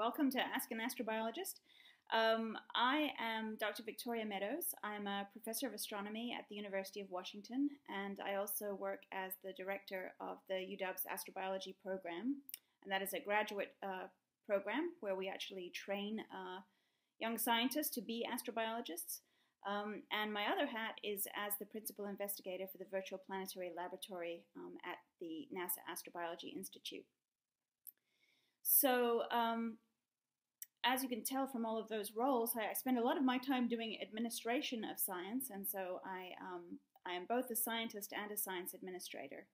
welcome to Ask an Astrobiologist. Um, I am Dr. Victoria Meadows. I'm a professor of astronomy at the University of Washington, and I also work as the director of the UW's astrobiology program. And that is a graduate uh, program where we actually train uh, young scientists to be astrobiologists. Um, and my other hat is as the principal investigator for the Virtual Planetary Laboratory um, at the NASA Astrobiology Institute. So, um, as you can tell from all of those roles, I, I, spend a lot of my time doing administration of science, and so I, um, I am both a scientist and a science administrator.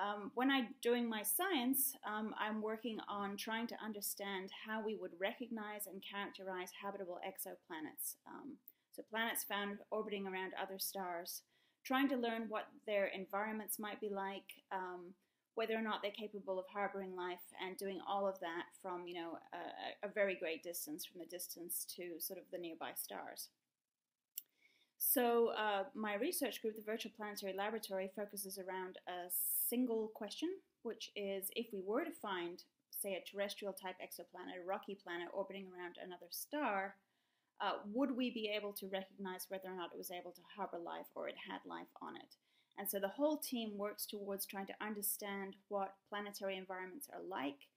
Um, when I'm doing my science, um, I'm working on trying to understand how we would recognize and characterize habitable exoplanets. Um, so planets found orbiting around other stars, trying to learn what their environments might be like, um, whether or not they're capable of harboring life and doing all of that from, you know, a, a very great distance from the distance to sort of the nearby stars. So uh, my research group, the Virtual Planetary Laboratory, focuses around a single question, which is if we were to find, say, a terrestrial type exoplanet, a rocky planet orbiting around another star, uh, would we be able to recognize whether or not it was able to harbor life or it had life on it? And so the whole team works towards trying to understand what planetary environments are like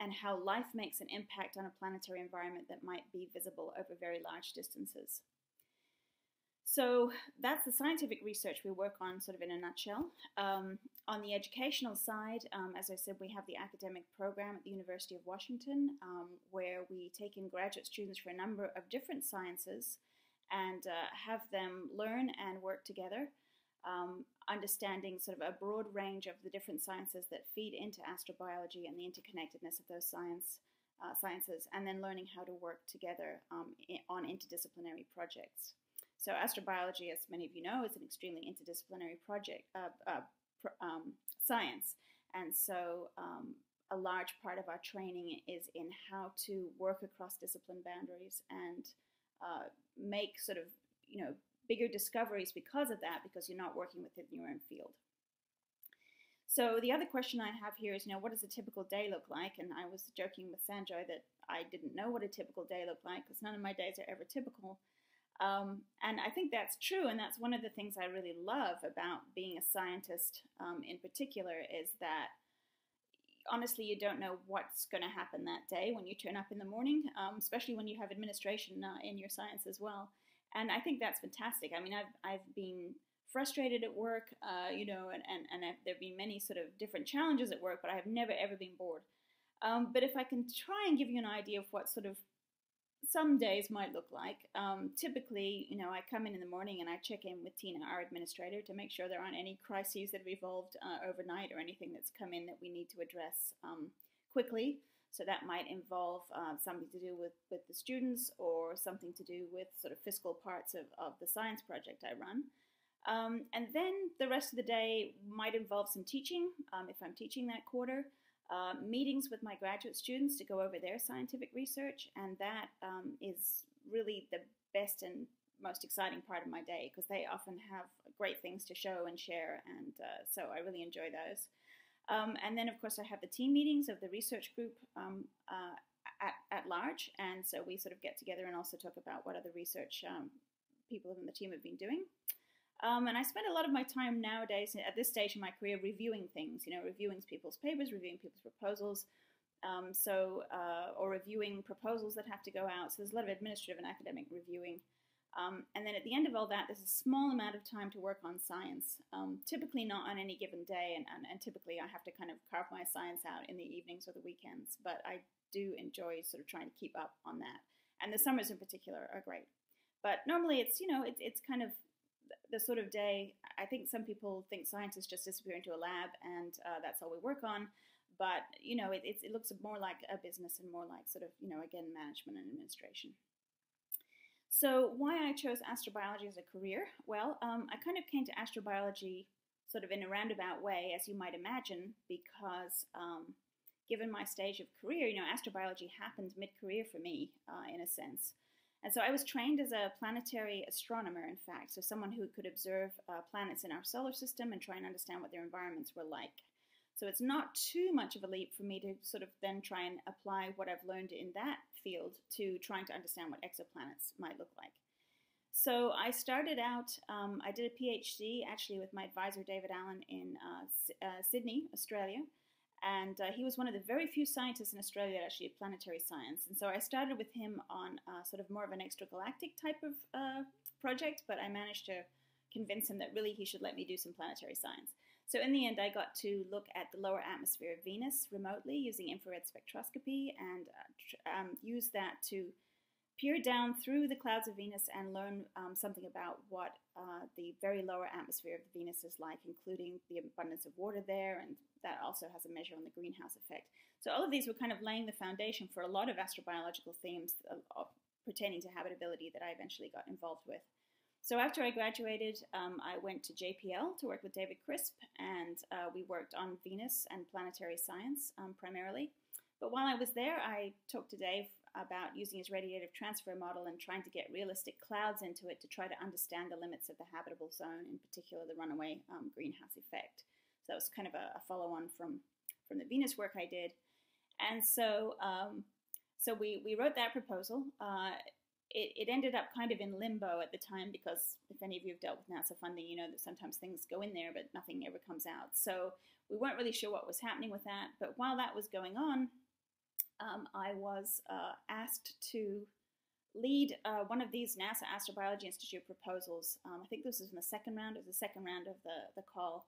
and how life makes an impact on a planetary environment that might be visible over very large distances. So that's the scientific research we work on, sort of in a nutshell. Um, on the educational side, um, as I said, we have the academic program at the University of Washington, um, where we take in graduate students for a number of different sciences and uh, have them learn and work together um, understanding sort of a broad range of the different sciences that feed into astrobiology and the interconnectedness of those science, uh, sciences, and then learning how to work together um, on interdisciplinary projects. So astrobiology, as many of you know, is an extremely interdisciplinary project, uh, uh, pr um, science. And so um, a large part of our training is in how to work across discipline boundaries and uh, make sort of, you know, bigger discoveries because of that, because you're not working within your own field. So the other question I have here is, you know, what does a typical day look like? And I was joking with Sanjoy that I didn't know what a typical day looked like because none of my days are ever typical. Um, and I think that's true, and that's one of the things I really love about being a scientist um, in particular is that honestly you don't know what's going to happen that day when you turn up in the morning, um, especially when you have administration uh, in your science as well and I think that's fantastic. I mean, I've I've been frustrated at work, uh, you know, and and, and there have been many sort of different challenges at work, but I have never ever been bored. Um, but if I can try and give you an idea of what sort of some days might look like, um, typically, you know, I come in in the morning and I check in with Tina, our administrator, to make sure there aren't any crises that have evolved uh, overnight or anything that's come in that we need to address um, quickly. So that might involve uh, something to do with, with the students or something to do with sort of fiscal parts of, of the science project I run. Um, and then the rest of the day might involve some teaching, um, if I'm teaching that quarter, uh, meetings with my graduate students to go over their scientific research, and that um, is really the best and most exciting part of my day because they often have great things to show and share, and uh, so I really enjoy those. Um, and then, of course, I have the team meetings of the research group um, uh, at, at, large. And so we sort of get together and also talk about what other research um, people in the team have been doing. Um, and I spend a lot of my time nowadays, at this stage in my career, reviewing things, you know, reviewing people's papers, reviewing people's proposals. Um, so, uh, or reviewing proposals that have to go out. So there's a lot of administrative and academic reviewing. Um, and then at the end of all that, there's a small amount of time to work on science, um, typically not on any given day, and, and, and, typically I have to kind of carve my science out in the evenings or the weekends, but I do enjoy sort of trying to keep up on that. And the summers in particular are great. But normally it's, you know, it's, it's kind of the sort of day, I think some people think scientists just disappear into a lab and uh, that's all we work on. But, you know, it, it looks more like a business and more like sort of, you know, again, management and administration. So, why I chose astrobiology as a career? Well, um, I kind of came to astrobiology sort of in a roundabout way, as you might imagine, because um, given my stage of career, you know, astrobiology happened mid career for me, uh, in a sense. And so I was trained as a planetary astronomer, in fact, so someone who could observe uh, planets in our solar system and try and understand what their environments were like. So it's not too much of a leap for me to sort of then try and apply what I've learned in that field to trying to understand what exoplanets might look like. So I started out, um, I did a PhD actually with my advisor David Allen in uh, uh, Sydney, Australia. And uh, he was one of the very few scientists in Australia that actually did planetary science. And so I started with him on uh, sort of more of an extragalactic type of uh, project, but I managed to convince him that really he should let me do some planetary science. So in the end, I got to look at the lower atmosphere of Venus remotely using infrared spectroscopy and uh, um, use that to peer down through the clouds of Venus and learn um, something about what uh, the very lower atmosphere of Venus is like, including the abundance of water there, and that also has a measure on the greenhouse effect. So all of these were kind of laying the foundation for a lot of astrobiological themes uh, pertaining to habitability that I eventually got involved with. So after I graduated, um, I went to JPL to work with David Crisp, and uh, we worked on Venus and planetary science um, primarily. But while I was there, I talked to Dave about using his radiative transfer model and trying to get realistic clouds into it to try to understand the limits of the habitable zone, in particular the runaway um, greenhouse effect. So that was kind of a, a follow-on from from the Venus work I did, and so um, so we we wrote that proposal. Uh, it, it ended up kind of in limbo at the time because if any of you have dealt with NASA funding, you know that sometimes things go in there, but nothing ever comes out. So we weren't really sure what was happening with that. But while that was going on, um, I was uh, asked to lead uh, one of these NASA Astrobiology Institute proposals. Um, I think this was in the second round. It was the second round of the, the call.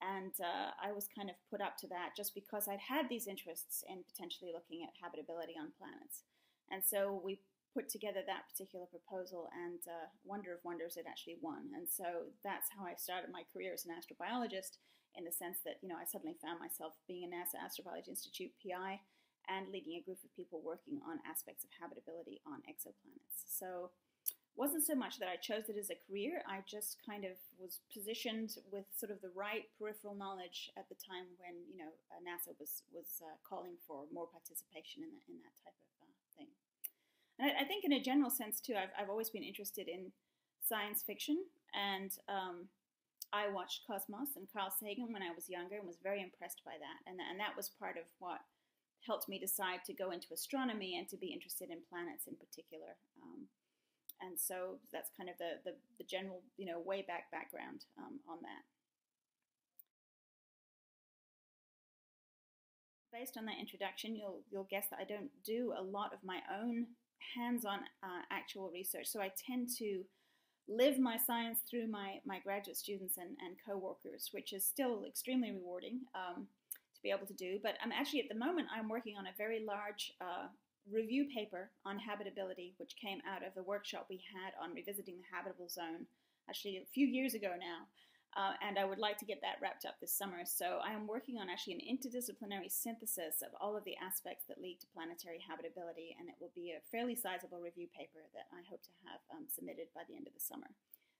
And uh, I was kind of put up to that just because I'd had these interests in potentially looking at habitability on planets. And so we put together that particular proposal, and uh, wonder of wonders, it actually won. And so that's how I started my career as an astrobiologist, in the sense that you know I suddenly found myself being a NASA Astrobiology Institute PI and leading a group of people working on aspects of habitability on exoplanets. So wasn't so much that I chose it as a career, I just kind of was positioned with sort of the right peripheral knowledge at the time when, you know, NASA was, was uh, calling for more participation in, the, in that type of. And I, I, think in a general sense too, I've, I've always been interested in science fiction and um, I watched Cosmos and Carl Sagan when I was younger and was very impressed by that. And, and that was part of what helped me decide to go into astronomy and to be interested in planets in particular. Um, and so that's kind of the, the, the, general, you know, way back background um, on that. Based on that introduction, you'll, you'll guess that I don't do a lot of my own hands-on uh, actual research. So I tend to live my science through my, my graduate students and, and co-workers, which is still extremely rewarding. Um, to be able to do. But I'm actually at the moment I'm working on a very large uh, review paper on habitability, which came out of the workshop we had on revisiting the habitable zone, actually a few years ago now. Uh, and I would like to get that wrapped up this summer. So I am working on actually an interdisciplinary synthesis of all of the aspects that lead to planetary habitability, and it will be a fairly sizable review paper that I hope to have um, submitted by the end of the summer.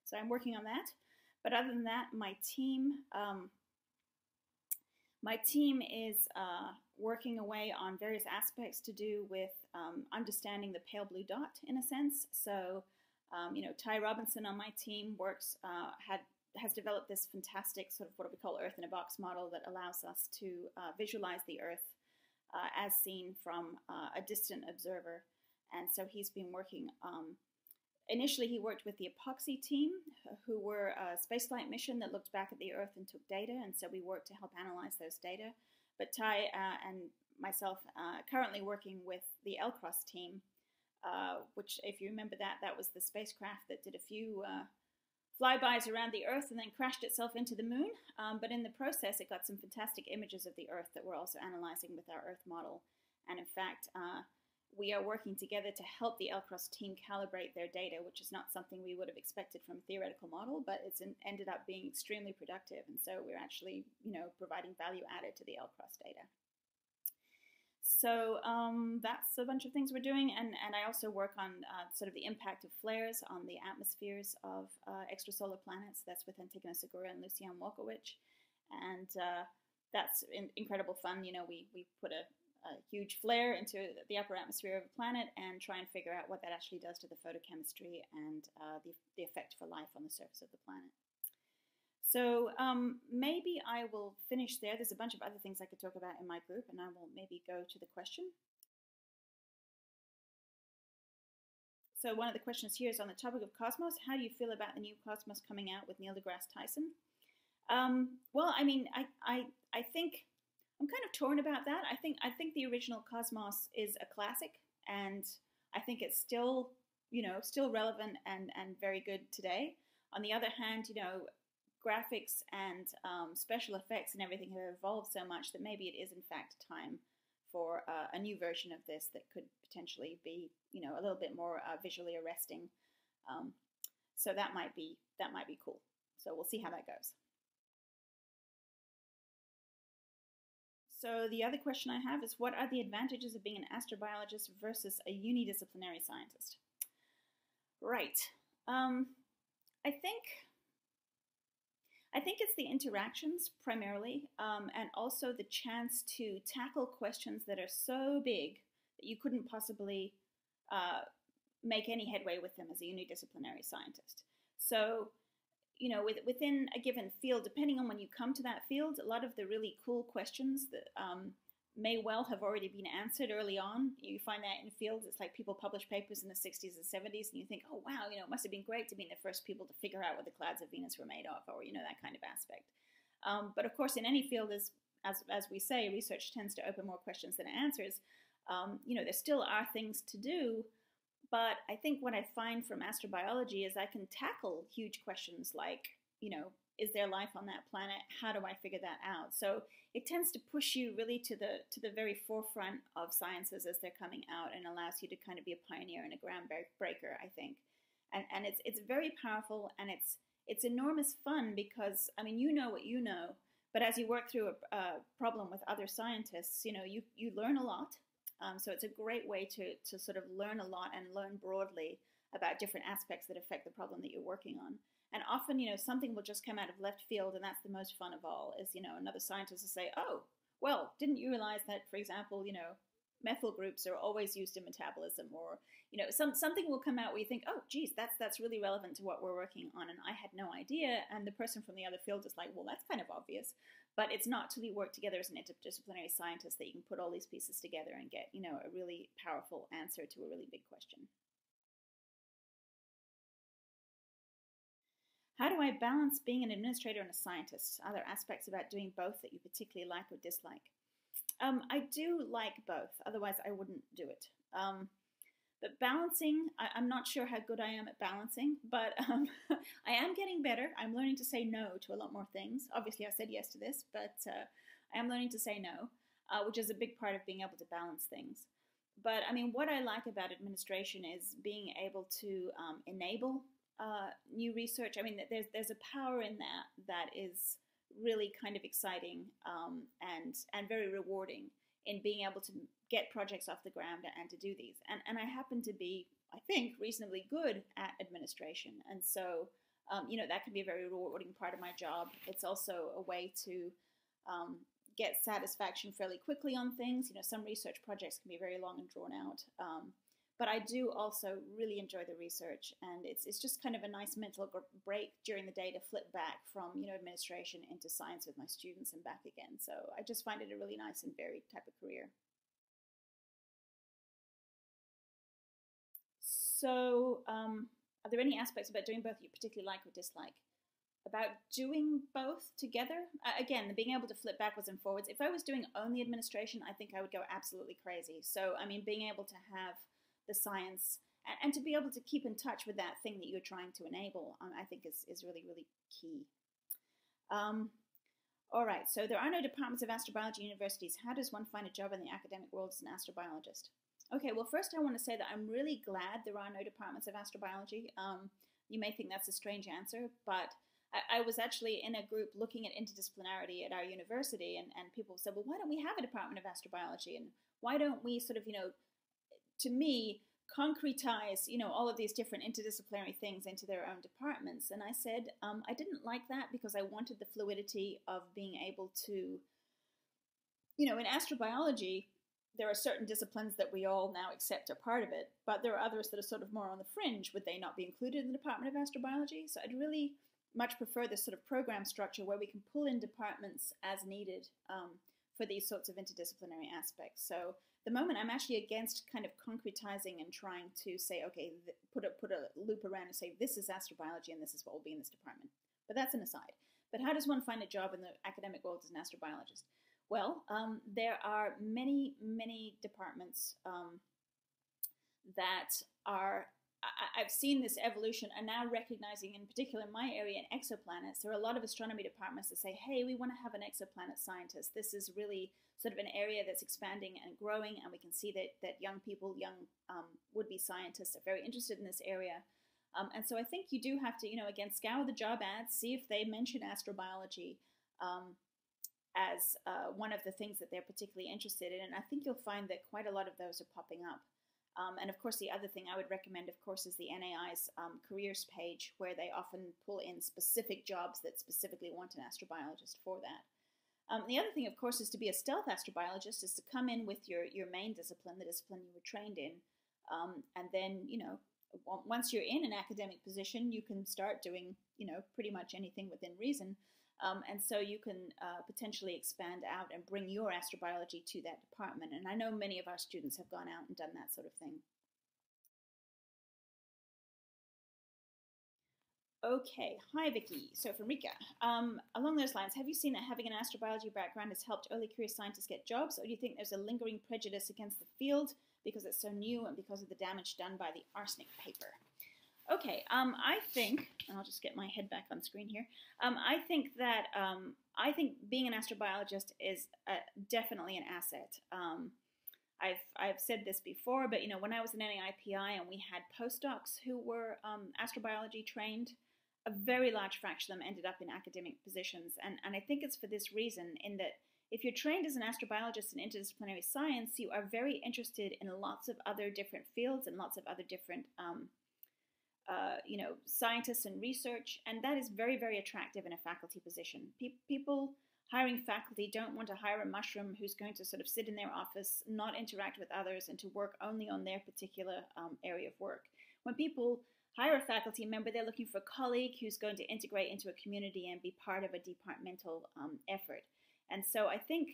So I'm working on that. But other than that, my team um, my team is uh, working away on various aspects to do with um, understanding the pale blue dot in a sense. So, um, you know, Ty Robinson on my team works, uh, had has developed this fantastic sort of what we call Earth in a box model that allows us to uh, visualize the Earth uh, as seen from uh, a distant observer. And so he's been working um, Initially, he worked with the EPOXI team, who were a spaceflight mission that looked back at the Earth and took data, and so we worked to help analyze those data. But Ty uh, and myself uh, currently working with the LCROSS team, which, if you remember that, that was the spacecraft that did a few flybys around the Earth and then crashed itself into the moon. Um, but in the process, it got some fantastic images of the Earth that we're also analyzing with our Earth model. And in fact, uh, we are working together to help the LCROSS team calibrate their data, which is not something we would have expected from a theoretical model, but it's an, ended up being extremely productive. And so we're actually, you know, providing value added to the LCROSS data. So um, that's a bunch of things we're doing, and, and I also work on uh, sort of the impact of flares on the atmospheres of uh, extrasolar planets. That's with Antigona Segura and Lucianne Walkowicz, and uh, that's in, incredible fun. You know, we we put a a huge flare into the upper atmosphere of a planet and try and figure out what that actually does to the photochemistry and uh, the, the effect for life on the surface of the planet. So um, maybe I will finish there. There's a bunch of other things I could talk about in my group, and I will maybe go to the question. So one of the questions here is on the topic of Cosmos. How do you feel about the new Cosmos coming out with Neil deGrasse Tyson? Um, well, I mean, I, I, I think I'm kind of torn about that. I think I think the original Cosmos is a classic, and I think it's still, you know, still relevant and and very good today. On the other hand, you know, graphics and um, special effects and everything have evolved so much that maybe it is in fact time for uh, a new version of this that could potentially be, you know, a little bit more uh, visually arresting. Um, so that might be that might be cool. So we'll see how that goes. So the other question I have is, what are the advantages of being an astrobiologist versus a unidisciplinary scientist? Right. Um, I think I think it's the interactions primarily, um, and also the chance to tackle questions that are so big that you couldn't possibly uh, make any headway with them as a unidisciplinary scientist. So, you know, with, within a given field, depending on when you come to that field, a lot of the really cool questions that um, may well have already been answered early on. You find that in fields, it's like people publish papers in the 60s and 70s, and you think, oh, wow, you know, it must have been great to be the first people to figure out what the clouds of Venus were made of, or, you know, that kind of aspect. Um, but of course, in any field, as, as, as we say, research tends to open more questions than answers. Um, you know, there still are things to do, but I think what I find from astrobiology is I can tackle huge questions like, you know, is there life on that planet? How do I figure that out? So it tends to push you really to the to the very forefront of sciences as they're coming out and allows you to kind of be a pioneer and a groundbreaker, I think. And and it's it's very powerful and it's it's enormous fun because I mean you know what you know, but as you work through a, a problem with other scientists, you know you you learn a lot. Um, so it's a great way to to sort of learn a lot and learn broadly about different aspects that affect the problem that you're working on. And often, you know, something will just come out of left field, and that's the most fun of all. Is you know, another scientist will say, "Oh, well, didn't you realize that, for example, you know, methyl groups are always used in metabolism?" Or you know, some something will come out where you think, "Oh, geez, that's that's really relevant to what we're working on," and I had no idea. And the person from the other field is like, "Well, that's kind of obvious." But it's not till you work together as an interdisciplinary scientist that you can put all these pieces together and get, you know, a really powerful answer to a really big question. How do I balance being an administrator and a scientist? Are there aspects about doing both that you particularly like or dislike? Um, I do like both, otherwise, I wouldn't do it. Um, but balancing, I, am not sure how good I am at balancing, but um, I am getting better. I'm learning to say no to a lot more things. Obviously, I said yes to this, but uh, I am learning to say no, uh, which is a big part of being able to balance things. But I mean, what I like about administration is being able to um, enable uh, new research. I mean, there's there's a power in that that is really kind of exciting um, and and very rewarding in being able to get projects off the ground and to do these. And and I happen to be, I think, reasonably good at administration, and so um, you know that can be a very rewarding part of my job. It's also a way to um, get satisfaction fairly quickly on things. You know, some research projects can be very long and drawn out. But I do also really enjoy the research, and it's it's just kind of a nice mental break during the day to flip back from you know administration into science with my students and back again. So I just find it a really nice and varied type of career. So, um, are there any aspects about doing both you particularly like or dislike? About doing both together? Uh, again, being able to flip backwards and forwards. If I was doing only administration, I think I would go absolutely crazy. So, I mean, being able to have the science and, and, to be able to keep in touch with that thing that you're trying to enable, um, I think is, is really, really key. Um, all right, so there are no departments of astrobiology universities. How does one find a job in the academic world as an astrobiologist? Okay, well, first I want to say that I'm really glad there are no departments of astrobiology. Um, you may think that's a strange answer, but I, I, was actually in a group looking at interdisciplinarity at our university, and, and people said, well, why don't we have a department of astrobiology? And why don't we sort of, you know, to me, concretize, you know, all of these different interdisciplinary things into their own departments. And I said um, I didn't like that because I wanted the fluidity of being able to, you know, in astrobiology, there are certain disciplines that we all now accept are part of it, but there are others that are sort of more on the fringe. Would they not be included in the Department of Astrobiology? So I'd really much prefer this sort of program structure where we can pull in departments as needed um, for these sorts of interdisciplinary aspects. So the moment I'm actually against kind of concretizing and trying to say, okay, th- put a put a loop around and say this is astrobiology and this is what will be in this department. But that's an aside. But how does one find a job in the academic world as an astrobiologist? Well, um, there are many, many departments um, that are I, have seen this evolution and now recognizing, in particular in my area, in exoplanets, there are a lot of astronomy departments that say, hey, we want to have an exoplanet scientist. This is really sort of an area that's expanding and growing, and we can see that, that young people, young um, would be scientists, are very interested in this area. Um, and so I think you do have to, you know, again, scour the job ads, see if they mention astrobiology um, as uh, one of the things that they're particularly interested in. And I think you'll find that quite a lot of those are popping up. Um, and of course, the other thing I would recommend, of course, is the NAI's um, careers page, where they often pull in specific jobs that specifically want an astrobiologist for that. Um, the other thing, of course, is to be a stealth astrobiologist, is to come in with your, your main discipline, the discipline you were trained in, um, and then, you know, once you're in an academic position, you can start doing, you know, pretty much anything within reason. Um, and so you can uh, potentially expand out and bring your astrobiology to that department. And I know many of our students have gone out and done that sort of thing. Okay, hi Vicky. So from Rika, um, along those lines, have you seen that having an astrobiology background has helped early career scientists get jobs, or do you think there's a lingering prejudice against the field because it's so new and because of the damage done by the arsenic paper? Okay, um, I think, and I'll just get my head back on screen here. Um, I think that um, I think being an astrobiologist is uh, definitely an asset. Um, I've I've said this before, but you know when I was in NAIPI and we had postdocs who were um, astrobiology trained, a very large fraction of them ended up in academic positions, and and I think it's for this reason in that if you're trained as an astrobiologist in interdisciplinary science, you are very interested in lots of other different fields and lots of other different um, uh, you know, scientists and research, and that is very, very attractive in a faculty position. Pe- people hiring faculty don't want to hire a mushroom who's going to sort of sit in their office, not interact with others, and to work only on their particular um, area of work. When people hire a faculty member, they're looking for a colleague who's going to integrate into a community and be part of a departmental um, effort. And so I think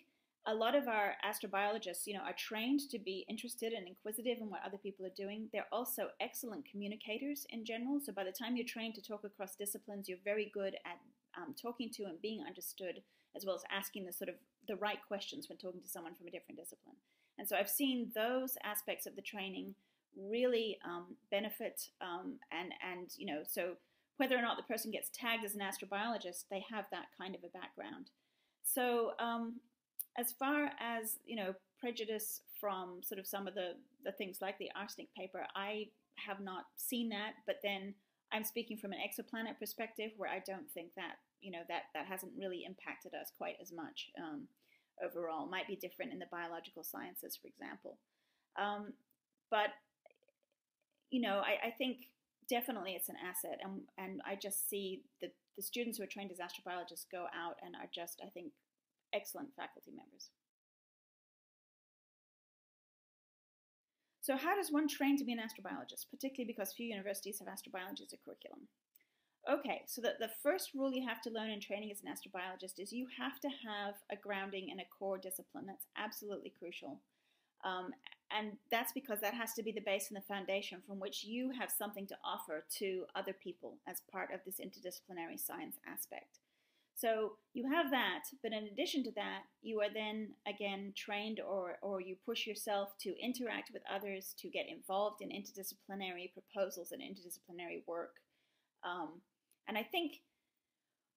a lot of our astrobiologists, you know, are trained to be interested and inquisitive in what other people are doing. They're also excellent communicators in general. So by the time you're trained to talk across disciplines, you're very good at um, talking to and being understood, as well as asking the sort of the right questions when talking to someone from a different discipline. And so I've seen those aspects of the training really um, benefit um, and and you know so whether or not the person gets tagged as an astrobiologist, they have that kind of a background. So um, as far as you know prejudice from sort of some of the the things like the arsenic paper i have not seen that but then i'm speaking from an exoplanet perspective where i don't think that you know that that hasn't really impacted us quite as much um, overall might be different in the biological sciences for example um, but you know I, I think definitely it's an asset and and i just see the the students who are trained as astrobiologists go out and are just i think excellent faculty members. So how does one train to be an astrobiologist, particularly because few universities have astrobiology as a curriculum? Okay, so the, the first rule you have to learn in training as an astrobiologist is you have to have a grounding in a core discipline. That's absolutely crucial. Um, and that's because that has to be the base and the foundation from which you have something to offer to other people as part of this interdisciplinary science aspect. So you have that, but in addition to that, you are then again trained or, or you push yourself to interact with others, to get involved in interdisciplinary proposals and interdisciplinary work. Um, and I think,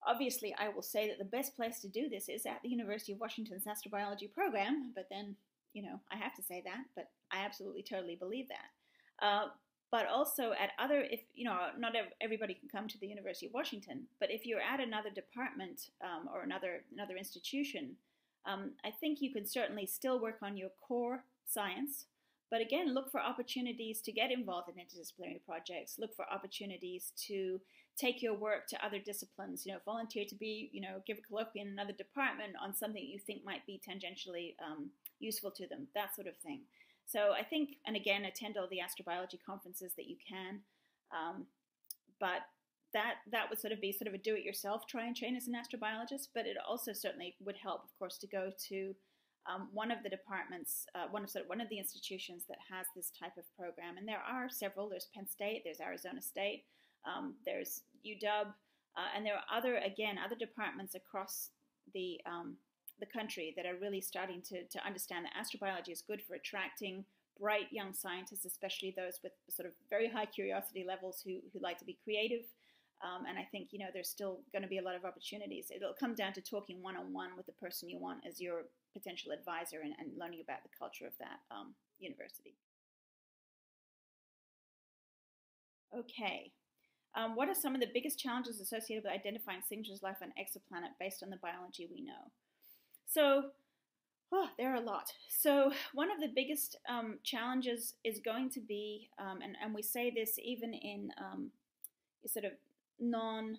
obviously, I will say that the best place to do this is at the University of Washington's astrobiology program, but then, you know, I have to say that, but I absolutely totally believe that. Uh, but also at other if you know not everybody can come to the university of washington but if you're at another department um, or another another institution um, i think you can certainly still work on your core science but again look for opportunities to get involved in interdisciplinary projects look for opportunities to take your work to other disciplines you know volunteer to be you know give a colloquium in another department on something you think might be tangentially um, useful to them that sort of thing so I think, and again, attend all the astrobiology conferences that you can. Um, but that that would sort of be sort of a do-it-yourself try and train as an astrobiologist, but it also certainly would help, of course, to go to um, one of the departments, uh, one of sort of one of the institutions that has this type of program, and there are several. There's Penn State, there's Arizona State, um, there's UW, uh, and there are other again other departments across the um, the country that are really starting to to understand that astrobiology is good for attracting bright young scientists, especially those with sort of very high curiosity levels who who like to be creative. Um, and I think you know there's still going to be a lot of opportunities. It'll come down to talking one on one with the person you want as your potential advisor and, and learning about the culture of that um, university. Okay, um, what are some of the biggest challenges associated with identifying signatures life on exoplanet based on the biology we know? So, oh, there are a lot. So, one of the biggest um, challenges is going to be, um, and, and we say this even in um, sort of non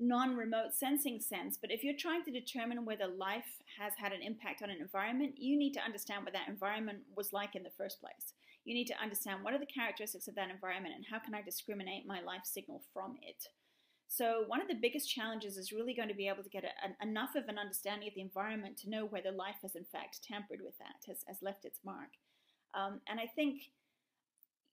non-remote sensing sense but if you're trying to determine whether life has had an impact on an environment you need to understand what that environment was like in the first place. You need to understand what are the characteristics of that environment and how can i discriminate my life signal from it. So one of the biggest challenges is really going to be able to get a, a, enough of an understanding of the environment to know whether life has in fact tampered with that has, has left its mark. Um, and i think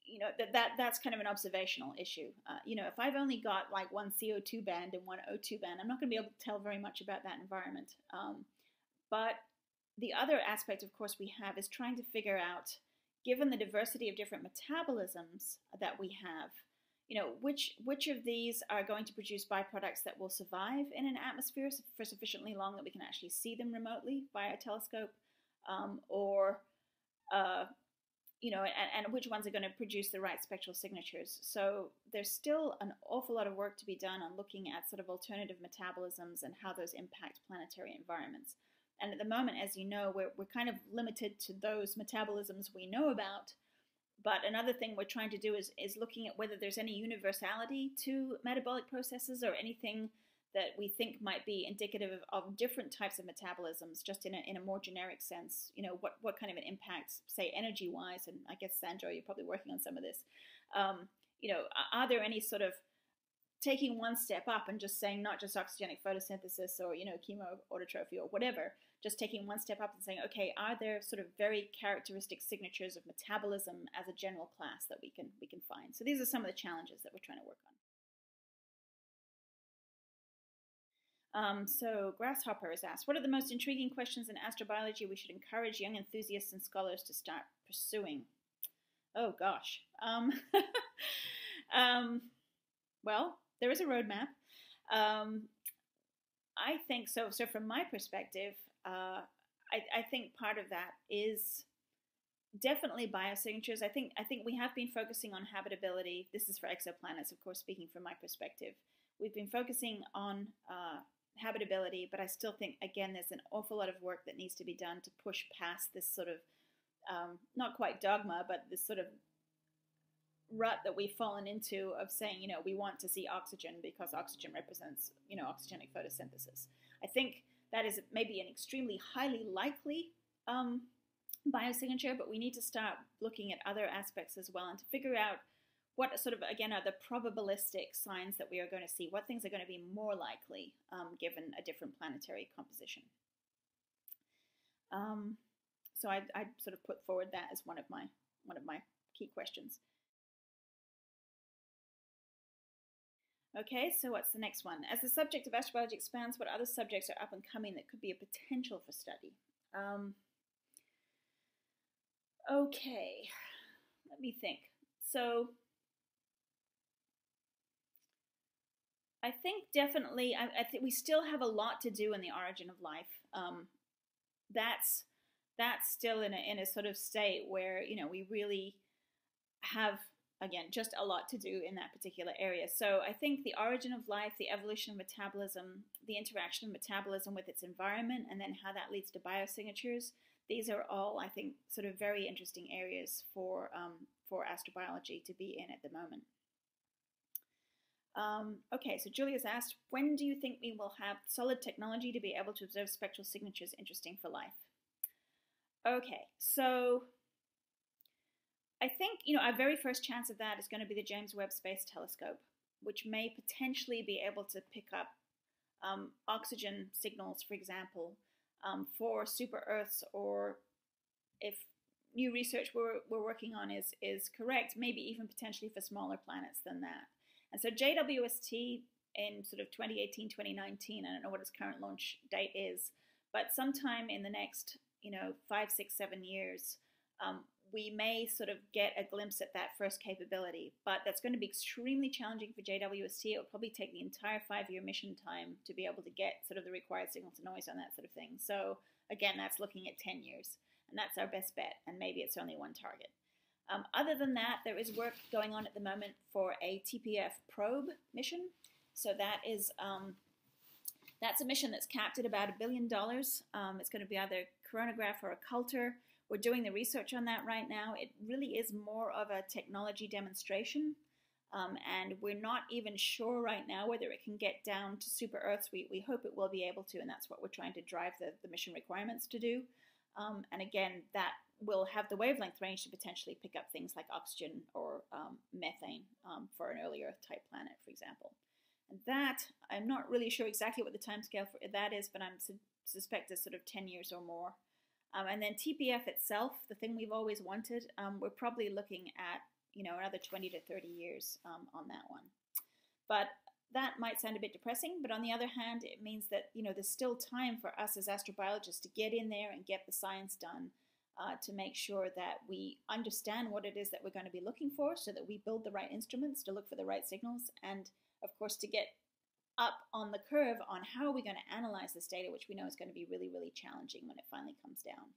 you know that, that that's kind of an observational issue. Uh, you know, if I've only got like one CO2 band and one O2 band, I'm not going to be able to tell very much about that environment. Um, but the other aspect, of course, we have is trying to figure out, given the diversity of different metabolisms that we have, you know, which which of these are going to produce byproducts that will survive in an atmosphere for sufficiently long that we can actually see them remotely via a telescope, um, or uh, you know, and, and which ones are going to produce the right spectral signatures. So there's still an awful lot of work to be done on looking at sort of alternative metabolisms and how those impact planetary environments. And at the moment, as you know, we're, we're kind of limited to those metabolisms we know about. But another thing we're trying to do is, is looking at whether there's any universality to metabolic processes or anything that we think might be indicative of, different types of metabolisms, just in a, in a more generic sense. You know, what, what kind of an impact, say, energy wise, and I guess, Sandra, you're probably working on some of this. Um, you know, are there any sort of taking one step up and just saying not just oxygenic photosynthesis or, you know, chemoautotrophy or whatever, just taking one step up and saying, okay, are there sort of very characteristic signatures of metabolism as a general class that we can we can find? So these are some of the challenges that we're trying to work on. Um, so Grasshopper is asked, what are the most intriguing questions in astrobiology we should encourage young enthusiasts and scholars to start pursuing? Oh gosh. Um, um, well, there is a roadmap. Um, I think so. So from my perspective, uh, I, I think part of that is definitely biosignatures. I think I think we have been focusing on habitability. This is for exoplanets, of course, speaking from my perspective. We've been focusing on uh, habitability, but I still think, again, there's an awful lot of work that needs to be done to push past this sort of, um, not quite dogma, but this sort of rut that we've fallen into of saying, you know, we want to see oxygen because oxygen represents, you know, oxygenic photosynthesis. I think that is maybe an extremely highly likely um, biosignature, but we need to start looking at other aspects as well and to figure out what sort of again are the probabilistic signs that we are going to see? What things are going to be more likely um, given a different planetary composition? Um, so I, I sort of put forward that as one of my one of my key questions. Okay, so what's the next one? As the subject of astrobiology expands, what other subjects are up and coming that could be a potential for study? Um, okay, let me think. So I think definitely, I, I think we still have a lot to do in the origin of life. Um, that's that's still in a in a sort of state where you know we really have again just a lot to do in that particular area. So I think the origin of life, the evolution of metabolism, the interaction of metabolism with its environment, and then how that leads to biosignatures. These are all, I think, sort of very interesting areas for um, for astrobiology to be in at the moment. Um, okay, so Julia's asked, when do you think we will have solid technology to be able to observe spectral signatures interesting for life? Okay, so I think, you know, our very first chance of that is going to be the James Webb Space Telescope. which may potentially be able to pick up um, oxygen signals, for example, um, for super Earths, or if new research we're, we're working on is, is correct, maybe even potentially for smaller planets than that. And so JWST in sort of 2018, 2019, I don't know what its current launch date is, but sometime in the next, you know, five, six, seven years, um, we may sort of get a glimpse at that first capability. But that's going to be extremely challenging for JWST. It will probably take the entire five-year mission time to be able to get sort of the required signal to noise on that sort of thing. So again, that's looking at 10 years. And that's our best bet. And maybe it's only one target. Um, other than that, there is work going on at the moment for a TPF probe mission. So that is um, that's a mission that's capped at about a billion dollars. Um, it's going to be either coronagraph or occulter. We're doing the research on that right now. It really is more of a technology demonstration. Um, and we're not even sure right now whether it can get down to super Earths. We, we hope it will be able to, and that's what we're trying to drive the, the mission requirements to do. Um, and again, that will have the wavelength range to potentially pick up things like oxygen or um, methane um, for an early Earth type planet, for example. And that, I'm not really sure exactly what the timescale for that is, but I'm su- suspect it's sort of 10 years or more. Um, and then TPF itself, the thing we've always wanted, um, we're probably looking at, you know, another 20 to 30 years um, on that one. But that might sound a bit depressing, but on the other hand, it means that, you know, there's still time for us as astrobiologists to get in there and get the science done uh, to make sure that we understand what it is that we're going to be looking for so that we build the right instruments to look for the right signals and of course, to get up on the curve on how are we going to analyze this data, which we know is going to be really, really challenging when it finally comes down.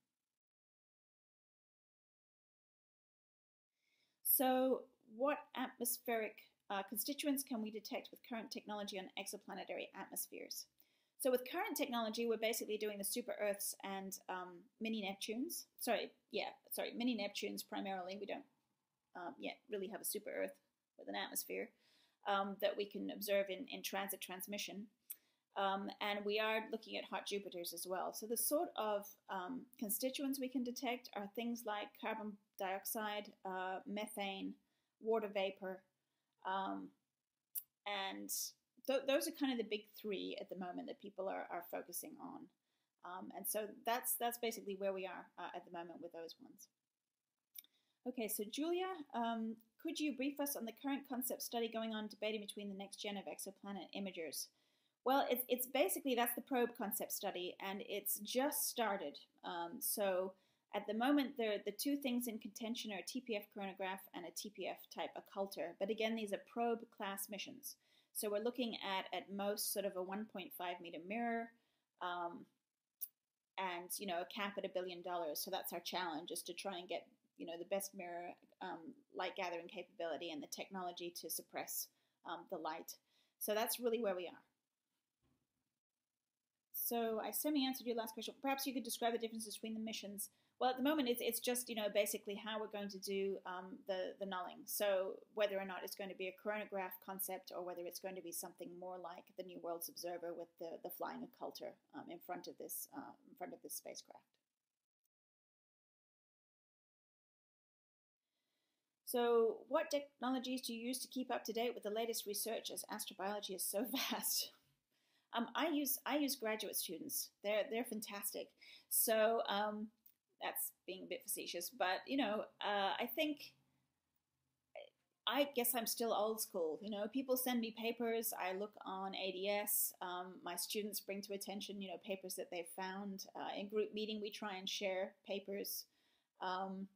So what atmospheric uh, constituents can we detect with current technology on exoplanetary atmospheres? So with current technology, we're basically doing the super Earths and um, mini Neptunes. Sorry, yeah, sorry, mini Neptunes primarily. We don't um, yet really have a super Earth with an atmosphere um, that we can observe in, in transit transmission. Um, and we are looking at hot Jupiters as well. So the sort of um, constituents we can detect are things like carbon dioxide, uh, methane, water vapor, um, and th those are kind of the big three at the moment that people are, are focusing on. Um, and so that's that's basically where we are uh, at the moment with those ones. Okay, so Julia, um, could you brief us on the current concept study going on debating between the next gen of exoplanet imagers? Well, it's, it's basically that's the probe concept study, and it's just started. Um, so at the moment, the the two things in contention are a TPF coronagraph and a TPF type occulter. But again, these are probe class missions. So we're looking at at most sort of a 1.5 meter mirror, um, and you know a cap at a billion dollars. So that's our challenge, is to try and get you know the best mirror um, light gathering capability and the technology to suppress um, the light. So that's really where we are. So I semi-answered your last question. Perhaps you could describe the differences between the missions. Well, at the moment, it's, it's just you know basically how we're going to do um, the the nulling. So whether or not it's going to be a coronagraph concept or whether it's going to be something more like the New Worlds Observer with the the flying occulter um, in front of this uh, in front of this spacecraft. So, what technologies do you use to keep up to date with the latest research as astrobiology is so vast? Um, I use I use graduate students. They're they're fantastic. So um, that's being a bit facetious, but you know, uh, I think I guess I'm still old school. You know, people send me papers. I look on ADS. Um, my students bring to attention, you know, papers that they've found. Uh, in group meeting, we try and share papers. Um,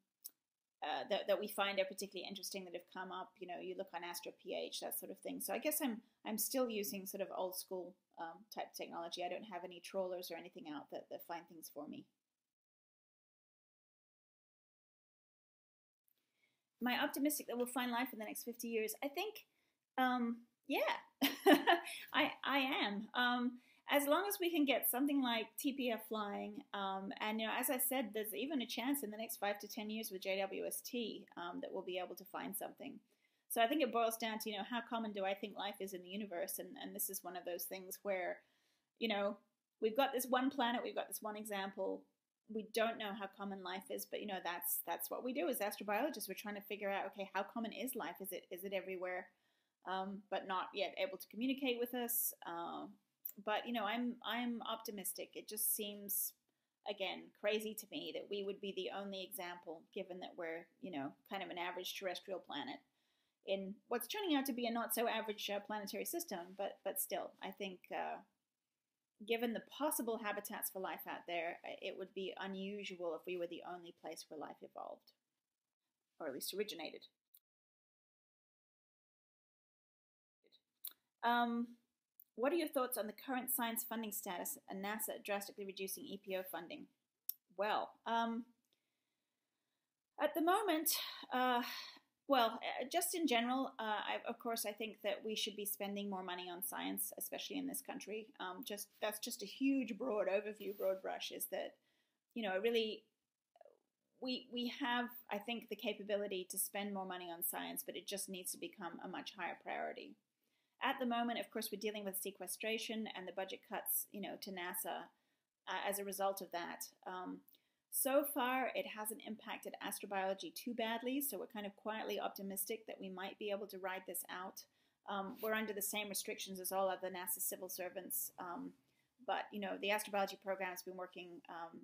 uh, that, that we find are particularly interesting that have come up. You know, you look on AstroPH, that sort of thing. So I guess I'm I'm still using sort of old school um, type technology. I don't have any trawlers or anything out that, that find things for me. Am I optimistic that we'll find life in the next 50 years? I think, um, yeah, I I am. Um, as long as we can get something like TPF flying, um, and you know, as I said, there's even a chance in the next five to ten years with JWST um, that we'll be able to find something. So I think it boils down to you know how common do I think life is in the universe, and and this is one of those things where, you know, we've got this one planet, we've got this one example. We don't know how common life is, but you know that's that's what we do as astrobiologists. We're trying to figure out okay, how common is life? Is it is it everywhere? um, but not yet able to communicate with us. Uh, but you know, I'm I'm optimistic. It just seems again crazy to me that we would be the only example, given that we're you know kind of an average terrestrial planet in what's turning out to be a not so average uh, planetary system. But but still, I think. Uh, given the possible habitats for life out there, it would be unusual if we were the only place where life evolved, or at least originated. Um, what are your thoughts on the current science funding status and NASA drastically reducing EPO funding? Well, um, at the moment, uh, well, uh, just in general, uh, I, of course, I think that we should be spending more money on science, especially in this country. Um, just that's just a huge, broad overview, broad brush. Is that you know really we we have I think the capability to spend more money on science, but it just needs to become a much higher priority. At the moment, of course, we're dealing with sequestration and the budget cuts, you know, to NASA uh, as a result of that. Um, so far, it hasn't impacted astrobiology too badly, so we're kind of quietly optimistic that we might be able to ride this out. Um, we're under the same restrictions as all other NASA civil servants, um, but you know the astrobiology program has been working um,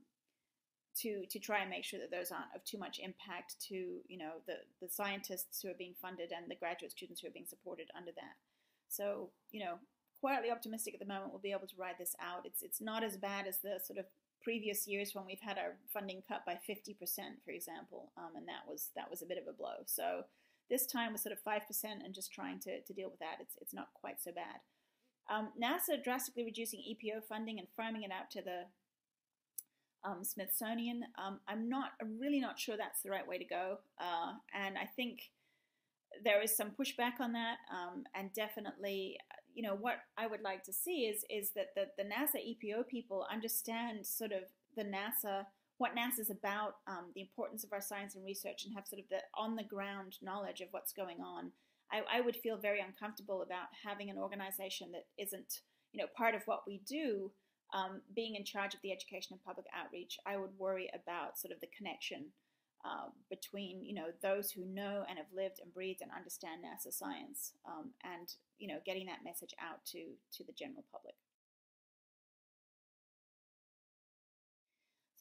to to try and make sure that those aren't of too much impact to you know the the scientists who are being funded and the graduate students who are being supported under that. So, you know, quietly optimistic at the moment we'll be able to ride this out. It's it's not as bad as the sort of previous years when we've had our funding cut by 50%, for example, um, and that was that was a bit of a blow. So this time was sort of 5% and just trying to, to deal with that. It's, it's not quite so bad. Um, NASA drastically reducing EPO funding and farming it out to the um, Smithsonian. Um, I'm not, I'm really not sure that's the right way to go. Uh, and I think there is some pushback on that, um, and definitely, you know, what I would like to see is is that the, the NASA EPO people understand sort of the NASA what NASA is about, um, the importance of our science and research, and have sort of the on the ground knowledge of what's going on. I, I would feel very uncomfortable about having an organization that isn't, you know, part of what we do. Um, being in charge of the education and public outreach, I would worry about sort of the connection uh, between you know those who know and have lived and breathed and understand NASA science, um, and you know getting that message out to to the general public.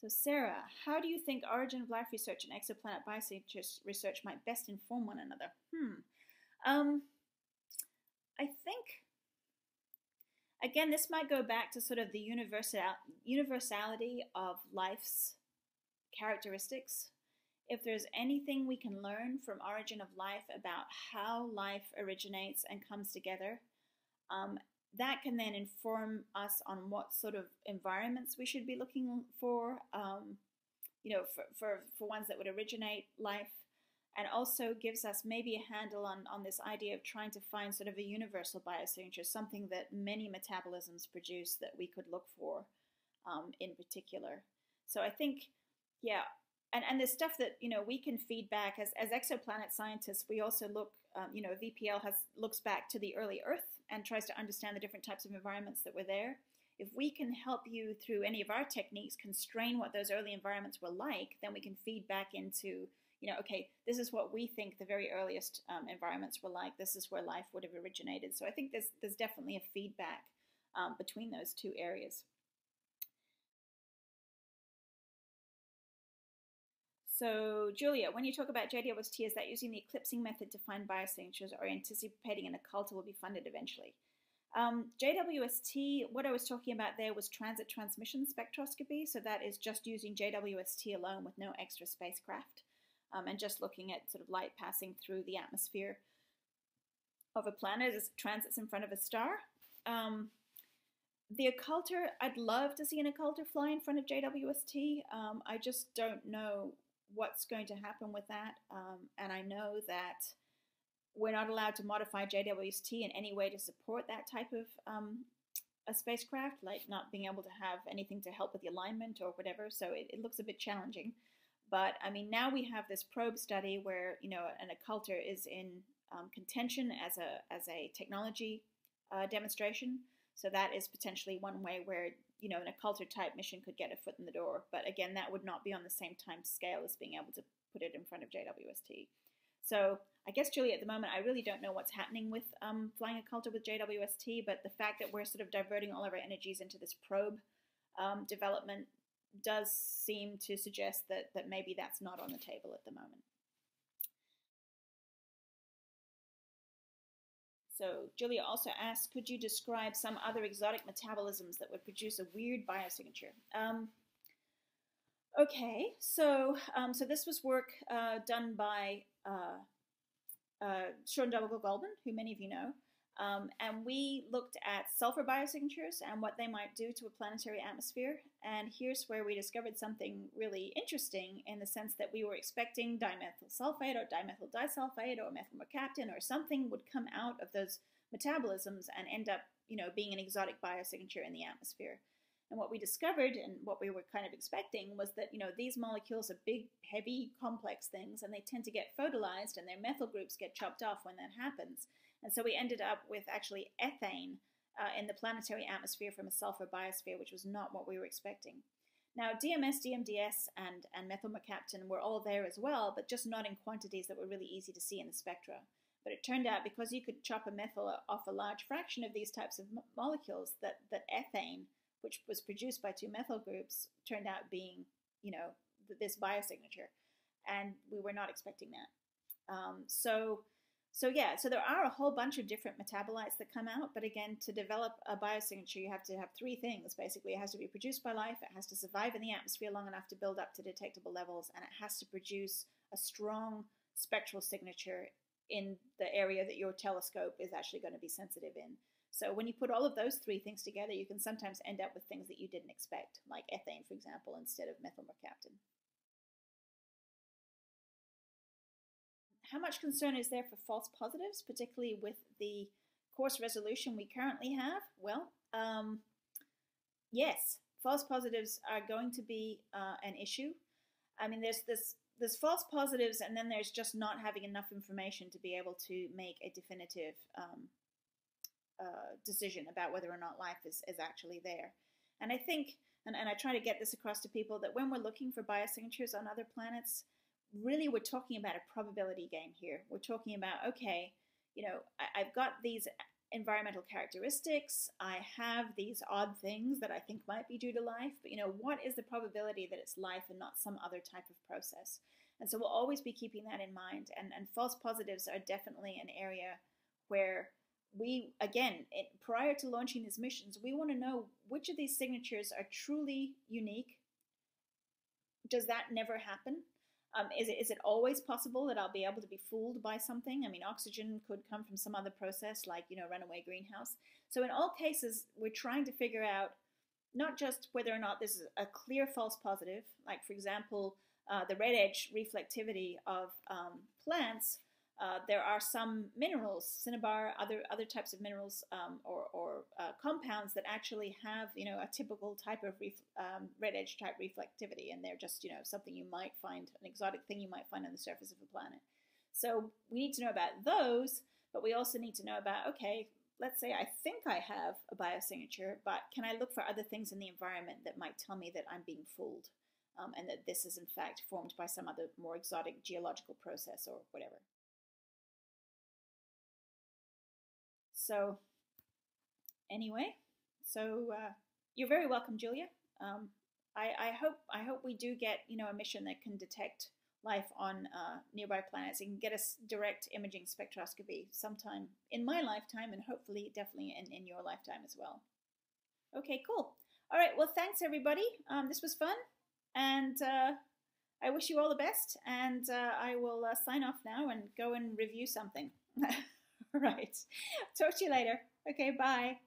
So Sarah, how do you think origin of life research and exoplanet biosignature research might best inform one another? Hmm. Um, I think again this might go back to sort of the universal universality of life's characteristics if there's anything we can learn from Origin of Life about how life originates and comes together, um, that can then inform us on what sort of environments we should be looking for, um, you know, for, for, for ones that would originate life, and also gives us maybe a handle on, on this idea of trying to find sort of a universal biosignature, something that many metabolisms produce that we could look for um, in particular. So I think, yeah, and and the stuff that you know we can feed back as as exoplanet scientists we also look um, you know VPL has looks back to the early earth and tries to understand the different types of environments that were there. If we can help you through any of our techniques constrain what those early environments were like then we can feed back into you know okay this is what we think the very earliest um, environments were like. This is where life would have originated. So i think there's there's definitely a feedback um, between those two areas So, Julia, when you talk about JWST, is that using the eclipsing method to find biosignatures or anticipating an occulter will be funded eventually? Um, JWST, what I was talking about there was transit transmission spectroscopy. So, that is just using JWST alone with no extra spacecraft um, and just looking at sort of light passing through the atmosphere of a planet as it transits in front of a star. Um, the occulter, I'd love to see an occulter fly in front of JWST. Um, I just don't know what's going to happen with that. Um, and I know that we're not allowed to modify JWST in any way to support that type of um, a spacecraft, like not being able to have anything to help with the alignment or whatever. So it, it looks a bit challenging. But I mean, now we have this probe study where you know an occulter is in um, contention as a as a technology uh, demonstration. So that is potentially one way where you know, an occulter type mission could get a foot in the door. But again, that would not be on the same time scale as being able to put it in front of JWST. So I guess, Julie, at the moment, I really don't know what's happening with um, flying occulter with JWST, but the fact that we're sort of diverting all of our energies into this probe um, development does seem to suggest that, that maybe that's not on the table at the moment. So Julia also asked, could you describe some other exotic metabolisms that would produce a weird biosignature? Um, okay, so um, so this was work uh, done by uh, uh, Shawn Domagal-Goldman, who many of you know, um, and we looked at sulfur biosignatures and what they might do to a planetary atmosphere. And here's where we discovered something really interesting in the sense that we were expecting dimethyl sulfide or dimethyl disulfide or methyl mercaptan or something would come out of those metabolisms and end up, you know, being an exotic biosignature in the atmosphere. And what we discovered and what we were kind of expecting was that, you know, these molecules are big, heavy, complex things and they tend to get photolyzed and their methyl groups get chopped off when that happens. And so we ended up with actually ethane uh, in the planetary atmosphere from a sulfur biosphere, which was not what we were expecting. Now, DMS, DMDS, and, and methyl mercaptan were all there as well, but just not in quantities that were really easy to see in the spectra. But it turned out because you could chop a methyl off a large fraction of these types of molecules, that, that ethane, which was produced by two methyl groups, turned out being, you know, this biosignature. And we were not expecting that. Um, so so yeah, so there are a whole bunch of different metabolites that come out, but again, to develop a biosignature, you have to have three things. Basically, it has to be produced by life, it has to survive in the atmosphere long enough to build up to detectable levels, and it has to produce a strong spectral signature in the area that your telescope is actually going to be sensitive in. So when you put all of those three things together, you can sometimes end up with things that you didn't expect, like ethane, for example, instead of methyl how much concern is there for false positives, particularly with the coarse resolution we currently have? Well, um, yes, false positives are going to be uh, an issue. I mean, there's this there's false positives, and then there's just not having enough information to be able to make a definitive um, uh, decision about whether or not life is, is actually there. And I think, and, and I try to get this across to people, that when we're looking for biosignatures on other planets, really we're talking about a probability game here. We're talking about, okay, you know, I, have got these environmental characteristics, I have these odd things that I think might be due to life, but you know, what is the probability that it's life and not some other type of process? And so we'll always be keeping that in mind. And, and false positives are definitely an area where we, again, it, prior to launching these missions, we want to know which of these signatures are truly unique. Does that never happen? Um, is, it, is it always possible that I'll be able to be fooled by something? I mean, oxygen could come from some other process like, you know, runaway greenhouse. So in all cases, we're trying to figure out not just whether or not this is a clear false positive, like, for example, uh, the red edge reflectivity of um, plants uh, there are some minerals, cinnabar, other other types of minerals um, or, or uh, compounds that actually have you know a typical type of um, red edge type reflectivity, and they're just you know something you might find an exotic thing you might find on the surface of a planet. So we need to know about those, but we also need to know about okay, let's say I think I have a biosignature, but can I look for other things in the environment that might tell me that I'm being fooled? Um, and that this is in fact formed by some other more exotic geological process or whatever. So anyway, so uh, you're very welcome, Julia. Um, I, I, hope I hope we do get you know a mission that can detect life on uh, nearby planets and get us direct imaging spectroscopy sometime in my lifetime and hopefully definitely in, in your lifetime as well. Okay, cool. All right, well, thanks everybody. Um, this was fun, and uh, I wish you all the best. And uh, I will uh, sign off now and go and review something. right. Talk to you later. Okay, bye.